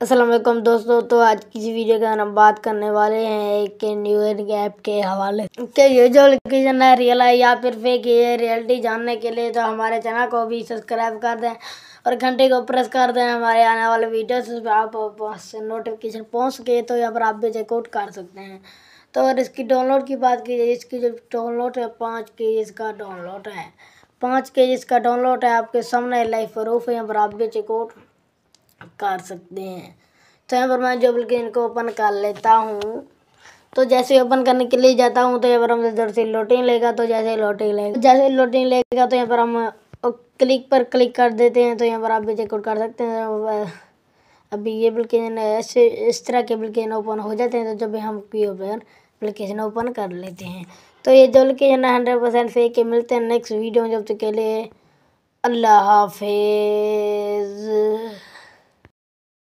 वालेकुम दोस्तों तो आज की वीडियो का हम बात करने वाले हैं एक न्यू ईयर ऐप के हवाले। के ये जो लोकेशन है रियल है या फिर फेक है? रियलिटी जानने के लिए तो हमारे चैनल को भी सब्सक्राइब कर दें और घंटे को प्रेस कर दें हमारे आने वाले वीडियोस पे आप नोटिफिकेशन पहुँच सके तो यहाँ पर आप भी चेकआउट कर सकते हैं। तो अगर इसकी डाउनलोड की बात की जाए, इसकी जो डाउनलोड है, पाँच के इसका डाउनलोड है। पाँच के इसका डाउनलोड है आपके सामने लाइफ प्रूफ है, यहाँ पर आप भी चेकआउट कर सकते हैं। तो यहाँ पर मैं जो बल्कि इनको ओपन कर लेता हूँ। तो जैसे ओपन करने के लिए जाता हूँ तो यहाँ पर हम इधर से लोटिंग लेगा तो जैसे लोटिंग लेगा, जैसे लोटिंग लेगा तो यहाँ पर हम क्लिक पर क्लिक कर देते हैं। तो यहाँ पर आप भी चेकआउट कर सकते हैं। अभी ये एप्लीकेशन ऐसे इस तरह के एप्लीकेशन ओपन हो जाते हैं। तो जब हम की ओपन एप्लीकेशन ओपन कर लेते हैं। तो ये जो एप्लीकेशन हंड्रेड परसेंट फेक के मिलते हैं नेक्स्ट वीडियो में। जब तक के लिए अल्लाह हाफिज़।